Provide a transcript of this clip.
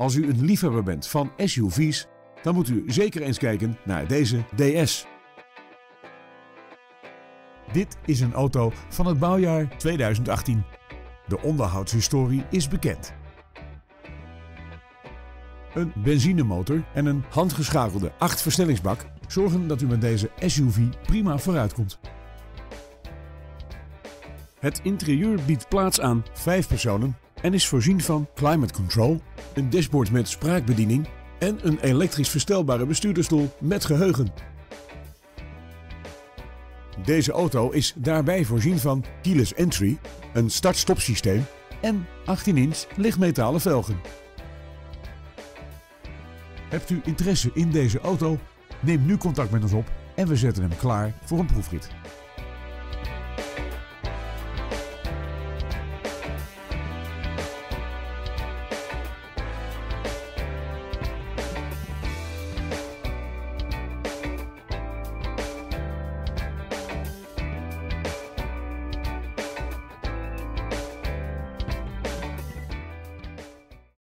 Als u een liefhebber bent van SUV's, dan moet u zeker eens kijken naar deze DS. Dit is een auto van het bouwjaar 2018. De onderhoudshistorie is bekend. Een benzinemotor en een handgeschakelde 8-versnellingsbak zorgen dat u met deze SUV prima vooruitkomt. Het interieur biedt plaats aan 5 personen en is voorzien van climate control, een dashboard met spraakbediening en een elektrisch verstelbare bestuurdersstoel met geheugen. Deze auto is daarbij voorzien van keyless entry, een start-stop systeem en 18-inch lichtmetalen velgen. Hebt u interesse in deze auto? Neem nu contact met ons op en we zetten hem klaar voor een proefrit.